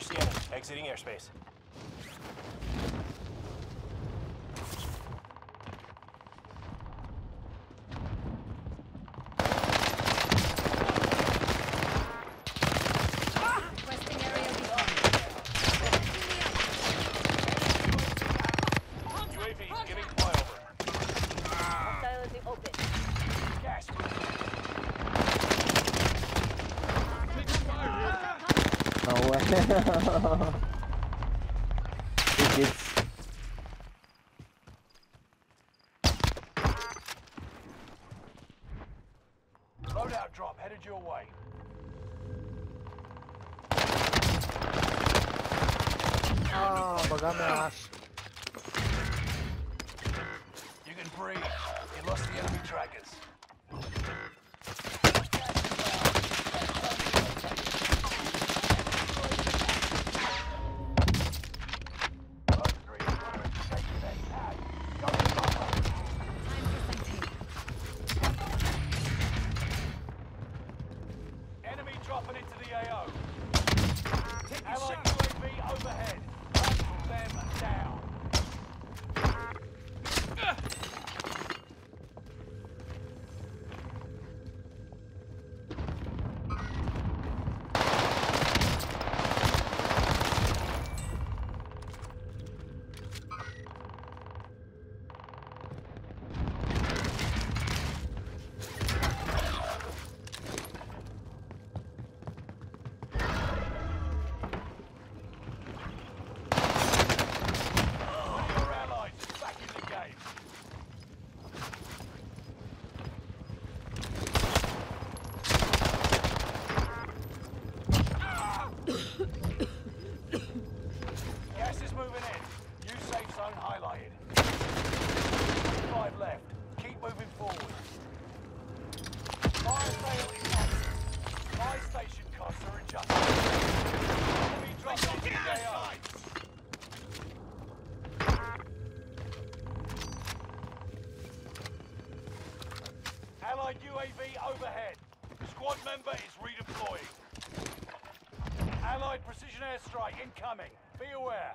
Finish the enemy. Exiting airspace. Way. Two. Loadout drop headed your way. Ah, bagaimana? You can breathe. You lost the enemy trackers. Allied UAV overhead. Squad member is redeploying. Allied precision airstrike incoming. Be aware.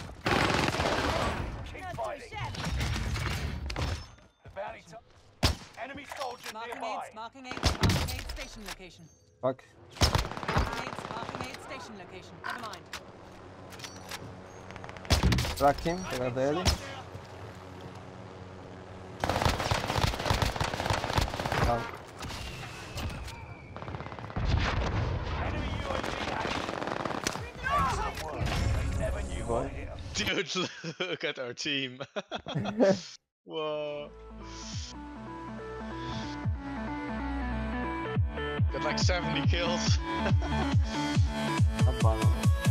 Keep fighting. The bounty enemy soldier Marking nearby. aids, marking aids, marking aids, station location. Fuck. Aids, marking aids, station location. Never mind. Track him. Pegar dele. Down. Enemy UAV active. Excellent work. They never knew Boy. what hit 'em. Dude, look at our team. Whoa. Got like 70 kills. Not bad.